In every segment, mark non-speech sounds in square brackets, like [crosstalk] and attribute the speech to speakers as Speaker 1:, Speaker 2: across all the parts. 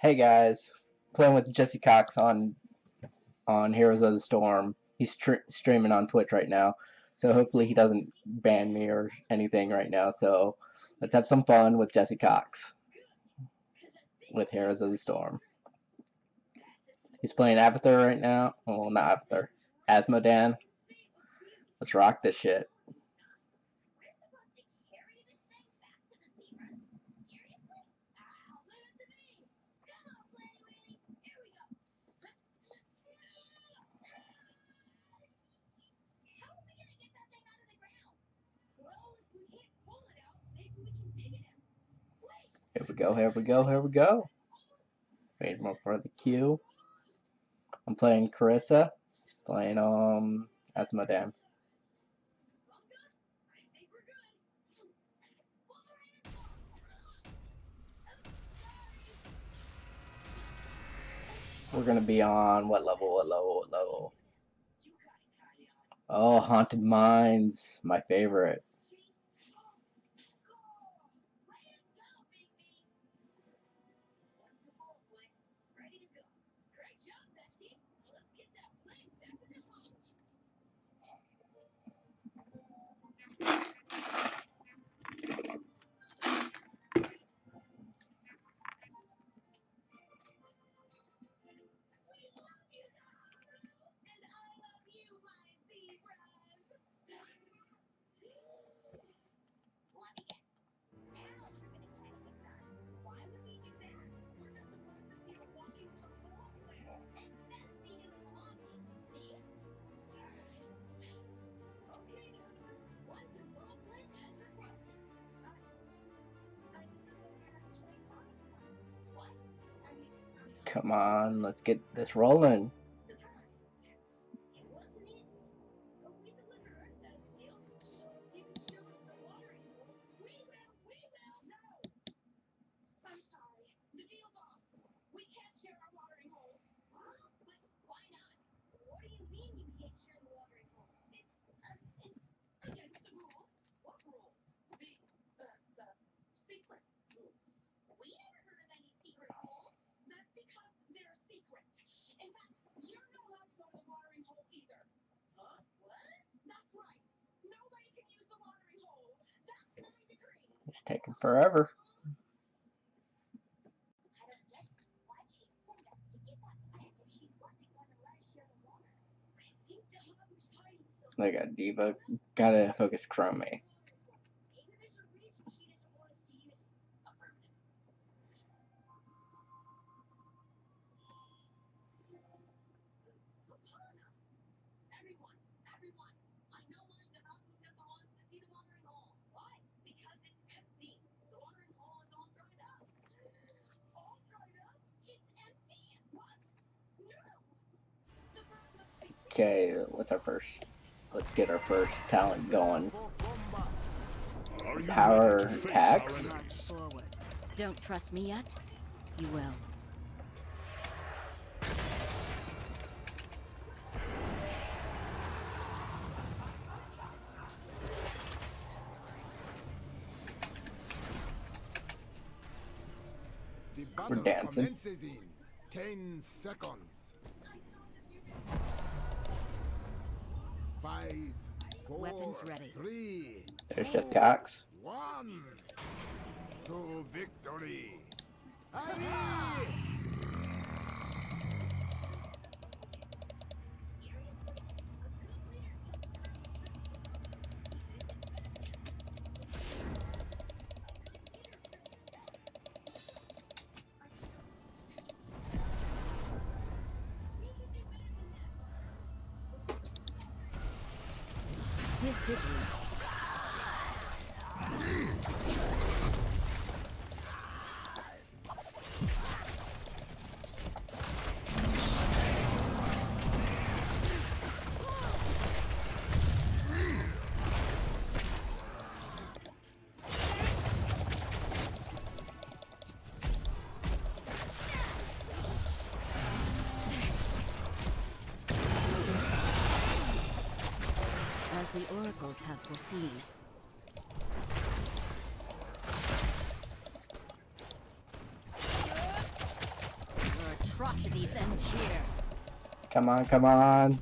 Speaker 1: Hey guys, playing with Jesse Cox on on Heroes of the Storm. He's streaming on Twitch right now, so hopefully he doesn't ban me or anything right now. So let's have some fun with Jesse Cox with Heroes of the Storm. He's playing Abathur right now. Well, not Abathur. Azmodan. Let's rock this shit. Here we go, here we go, here we go. Wait more for the queue. I'm playing Carissa. He's playing um Azmodan. We're gonna be on what level, what level, what level? Oh, Haunted Mines, my favorite. Come on, let's get this rolling. It's taking forever. I got D.Va. Gotta focus Chromie. Okay, with our first, let's get our first talent going. Power attacks.
Speaker 2: Don't trust me yet? You will.
Speaker 1: We're dancing.
Speaker 3: Ten seconds. Five, four,
Speaker 2: Weapons ready.
Speaker 3: Three.
Speaker 1: There's just Cox.
Speaker 3: One. To victory.
Speaker 2: As the oracles have foreseen.
Speaker 1: Come on, come on.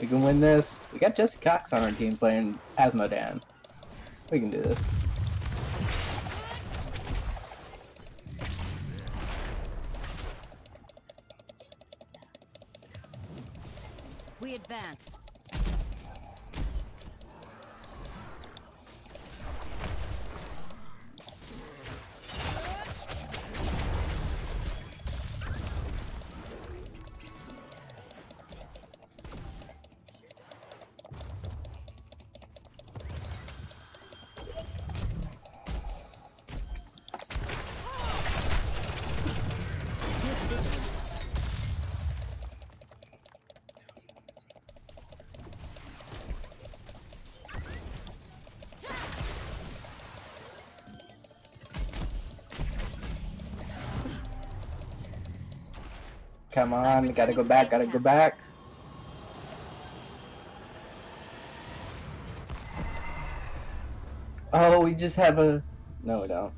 Speaker 1: We can win this. We got Jesse Cox on our team playing Azmodan. We can do this. Come on, gotta go back, gotta go back. Oh, we just have a... No, we don't.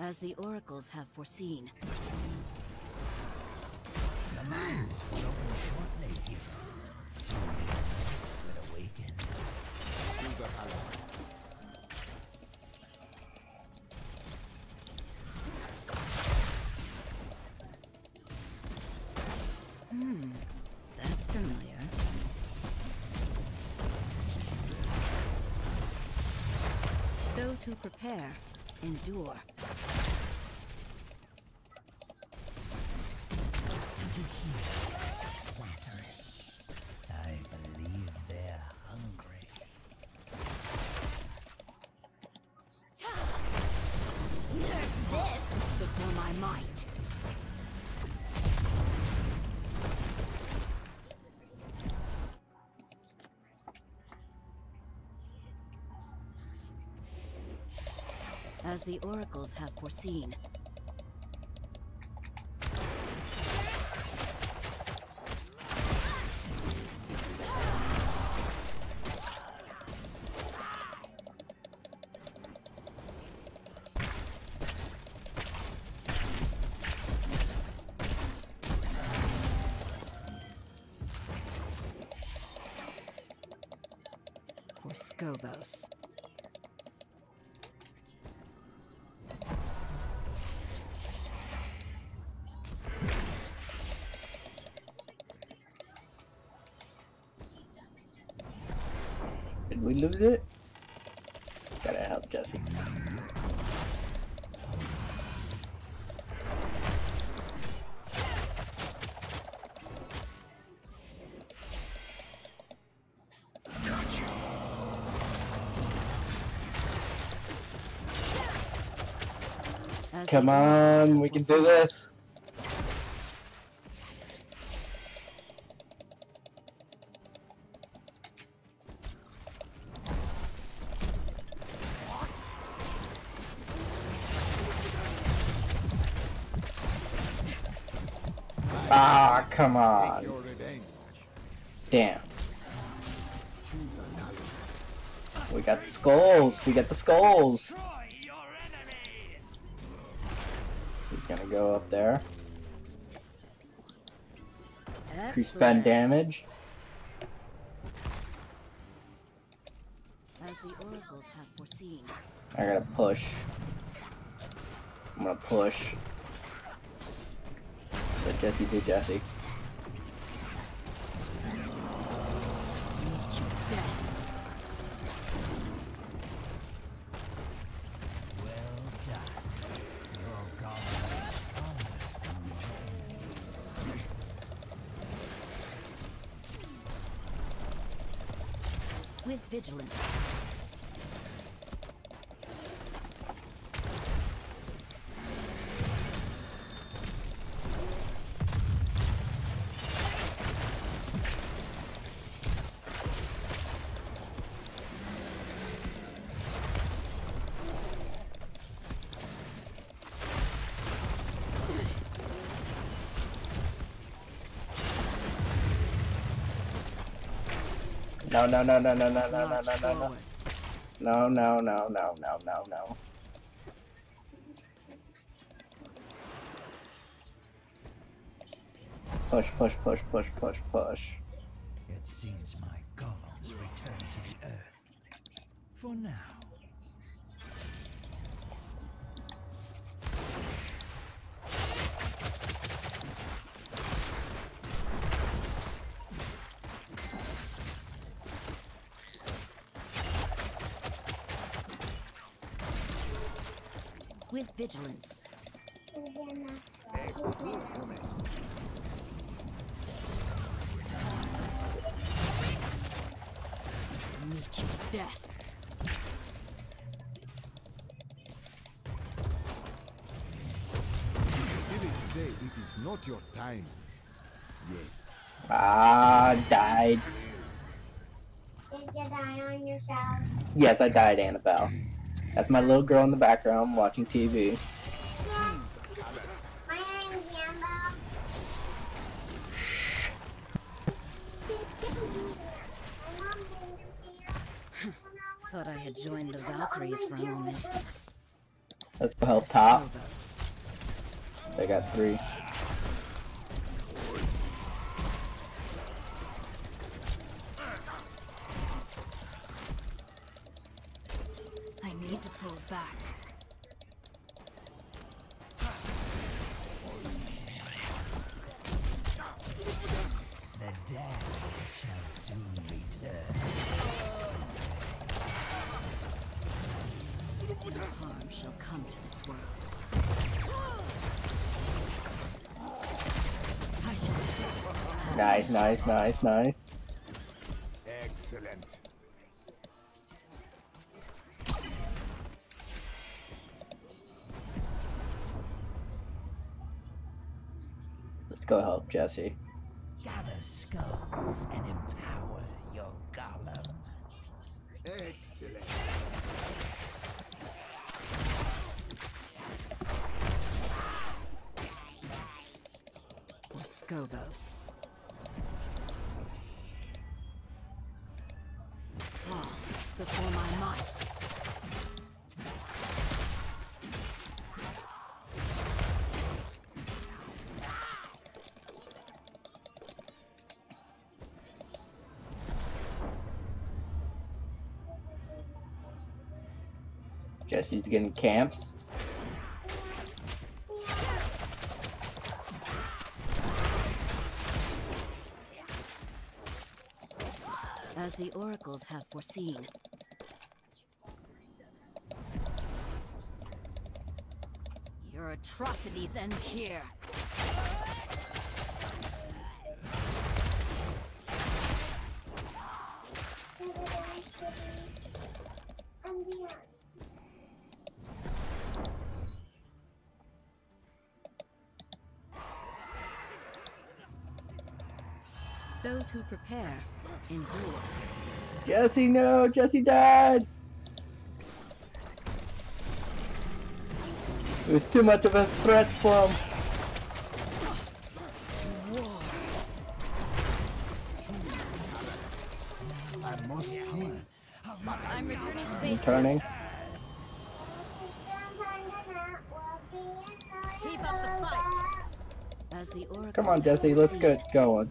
Speaker 2: As the oracles have foreseen.
Speaker 4: The mines will open shortly, heroes.
Speaker 2: Who prepare endure. As the oracles have foreseen.
Speaker 1: Come on, we can do this. Ah, come on. Damn. We got the skulls. We got the skulls. There. Increase spend damage.
Speaker 2: As the oracles have foreseen.
Speaker 1: I gotta push. I'm gonna push. Let Jesse do Jesse. No, no, no, no, no, no, no, no, no, no, no. No, no, no, no, no, no, no. Push, push, push, push, push, push.
Speaker 4: It seems my golems return to the earth. For now.
Speaker 2: With vigilance. Meet your death.
Speaker 3: Spirits say it is not your time yet.
Speaker 1: Ah, died.
Speaker 5: Did you die on yourself?
Speaker 1: Yes, I died, Annabelle. That's my little girl in the background watching TV.
Speaker 5: My name's Annabelle.
Speaker 2: Thought I had joined the Valkyries for a moment.
Speaker 1: Let's go help top. They got three.
Speaker 2: Back.
Speaker 4: The dead shall soon return.
Speaker 2: Harm shall come to this world.
Speaker 1: Nice, nice, nice, nice. Go.
Speaker 4: Gather skulls and empower your golem.
Speaker 3: Excellent.
Speaker 2: for Scovos. Fall ah, before my might.
Speaker 1: Getting camped.
Speaker 2: As the oracles have foreseen. Your atrocities end here. Who prepare endure.
Speaker 1: Jesse, no! Jesse died! It was too much of a threat for him.
Speaker 3: I must heal.
Speaker 2: I'm returning to base.
Speaker 1: turning.
Speaker 2: Keep up the fight. As the oracles
Speaker 1: Come on, Jesse, let's get going.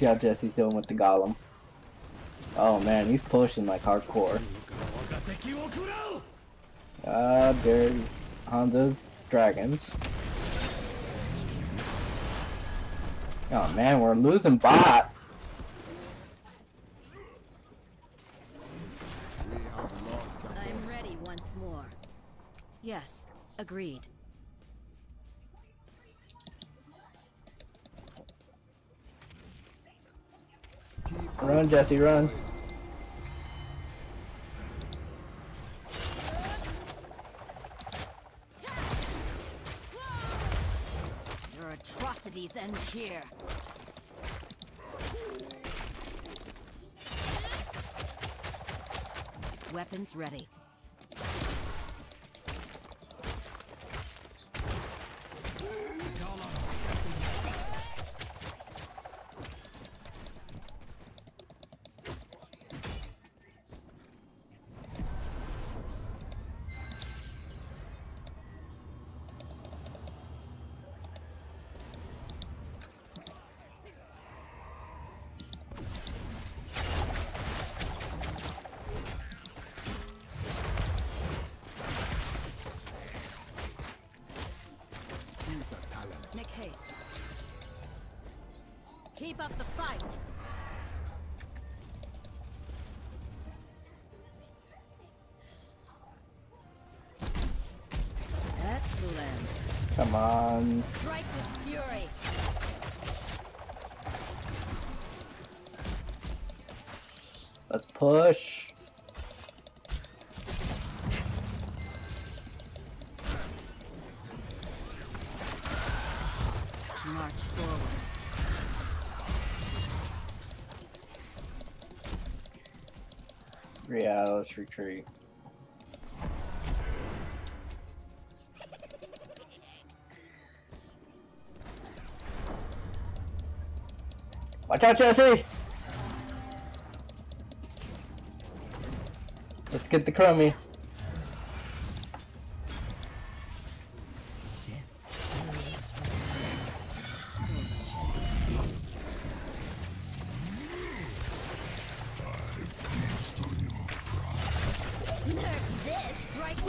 Speaker 1: see how Jesse's doing with the golem. Oh man, he's pushing like hardcore. Uh, there's Hanzo's dragons. Oh man, we're losing bot.
Speaker 2: I'm ready once more. Yes, agreed.
Speaker 1: Run, Jesse, run.
Speaker 2: Your atrocities end here. Weapons ready.
Speaker 1: Come on.
Speaker 2: Strike with fury.
Speaker 1: Let's push.
Speaker 2: March forward.
Speaker 1: Yeah, let's retreat. Watch out, Jesse! Let's get the
Speaker 2: Chromie.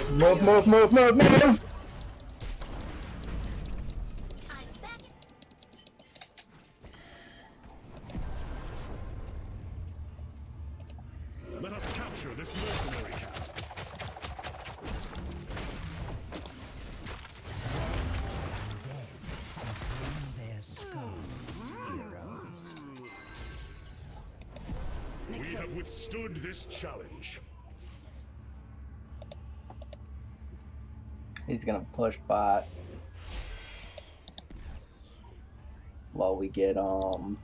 Speaker 1: Move, move, move, move, move! Push bot. While we get, um...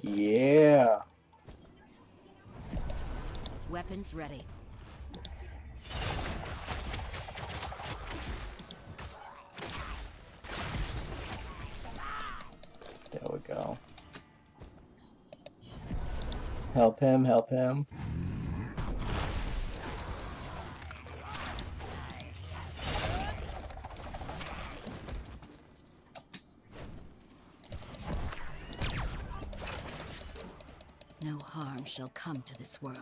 Speaker 1: Yeah.
Speaker 2: Weapons ready.
Speaker 1: There we go. Help him, help him.
Speaker 2: No harm shall come to this world.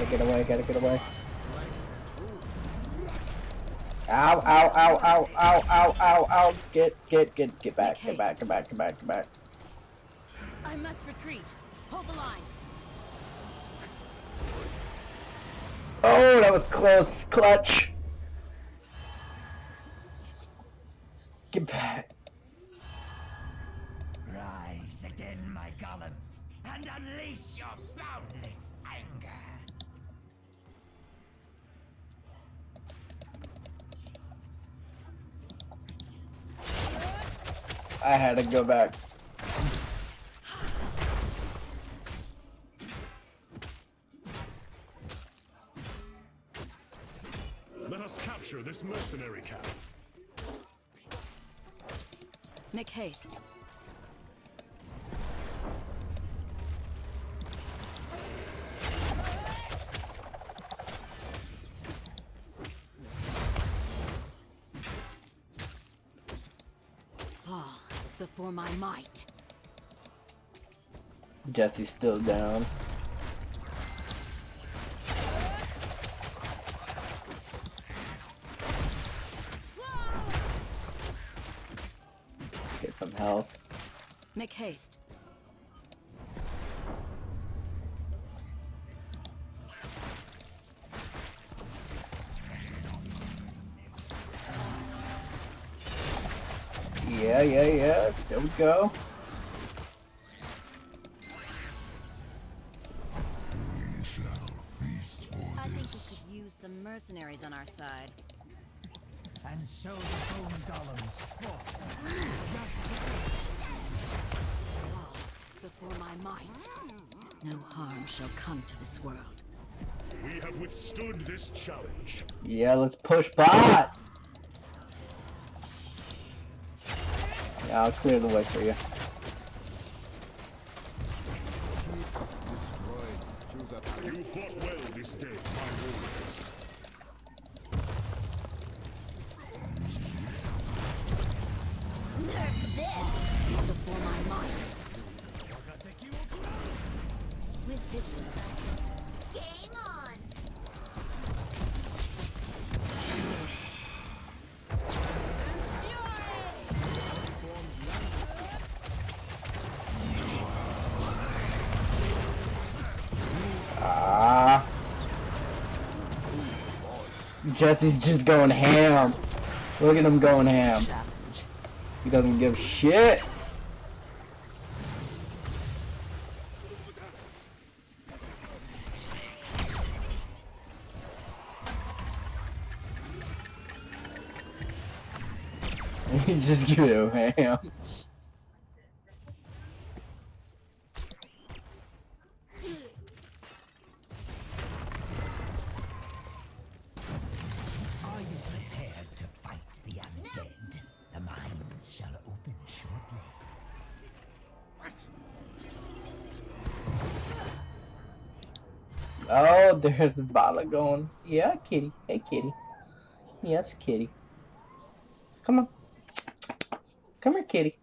Speaker 1: Gotta get away, gotta get away. Ow, ow, ow, ow, ow, ow, ow, ow. Get, get, get, get back, get back, get back, get back, get back.
Speaker 2: I must retreat. Hold the line.
Speaker 1: Oh, that was close. Clutch. Get back.
Speaker 4: Rise again, my golems, and unleash your boundless anger.
Speaker 1: I had to go back.
Speaker 6: Let us capture this mercenary camp.
Speaker 2: Make haste. might.
Speaker 1: Jesse's still down. Get some health.
Speaker 2: Make haste.
Speaker 1: Yeah, yeah, yeah. There we go.
Speaker 3: We shall feast for
Speaker 2: I think we could use some mercenaries on our side.
Speaker 4: And so the bone golems fall.
Speaker 2: Fall before my might. No harm shall come to this world.
Speaker 6: We have withstood this challenge.
Speaker 1: Yeah, let's push bot. Yeah, I'll clear the way for you. Jesse's just going ham. Look at him going ham. He doesn't give shit. [laughs] Just go ham. Oh, there's Valla going. Yeah, kitty. Hey, kitty. Yes, kitty. Come on. Come here, kitty.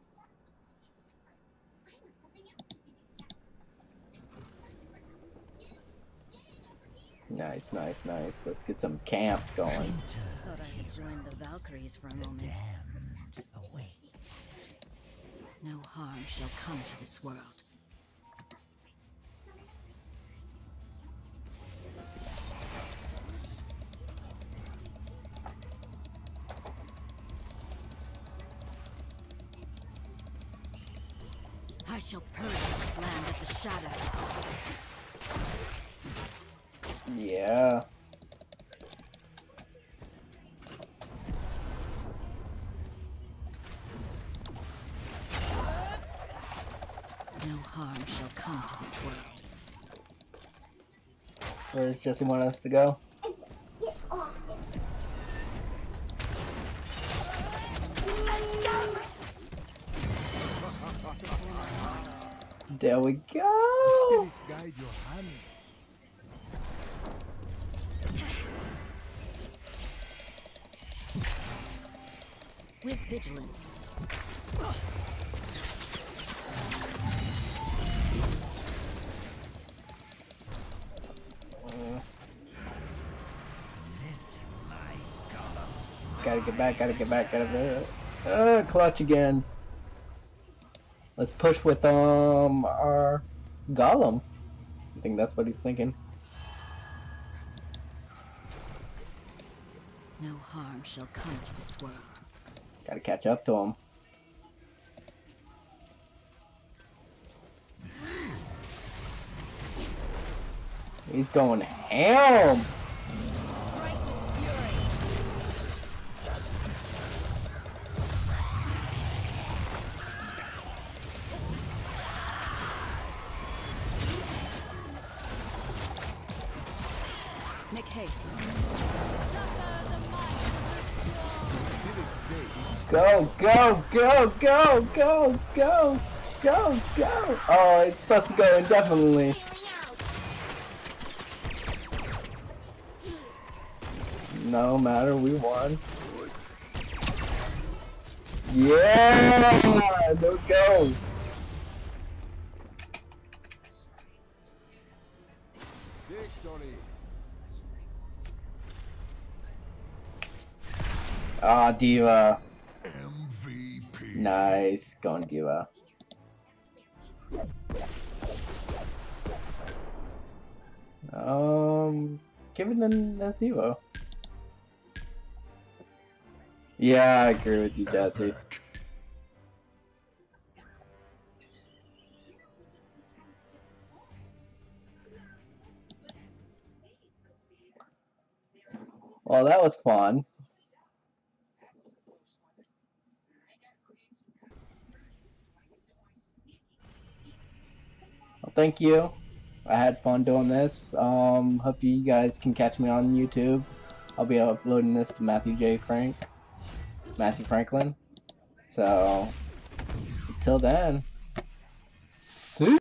Speaker 1: Nice, nice, nice. Let's get some camps going.
Speaker 4: Enter
Speaker 2: Thought I had joined the Valkyries for a moment. No harm shall come to this world. I shall purge this land of the shadow.
Speaker 1: Yeah.
Speaker 2: No harm shall come to this world.
Speaker 1: Where does Jesse want us to go?
Speaker 2: With vigilance.
Speaker 1: Gotta get back, gotta get back, gotta get Uh, clutch again. Let's push with, um, our Golem. I think that's what he's thinking.
Speaker 2: No harm shall come to this world.
Speaker 1: Gotta catch up to him. He's going ham.
Speaker 2: Make haste.
Speaker 3: Spirits say
Speaker 1: Go, go, go, go, go, go, go, go. Oh, it's supposed to go indefinitely. No matter, we won. Yeah! Let's go! Ah,
Speaker 3: D.Va.
Speaker 1: Nice, going Giva. Um, give it an Nasivo. Yeah, I agree with you, Jesse. Well, that was fun. Thank you. I had fun doing this. Um, hope you guys can catch me on YouTube. I'll be uploading this to Matthew J. Frank, Matthew Franklin. So, until then.